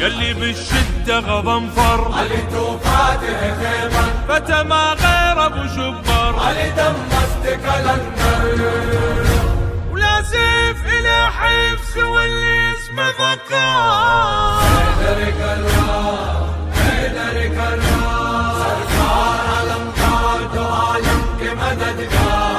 قلي بالشدة بالشدة غضنفر علي توفاته خيمة فتى ما غير ابو شبر علي دمست استكل ولا سيف إلى حيف سوى اللي اسمه ذكر حيدر كلام حيدر كلام سركار الامطار تعلم كمددكار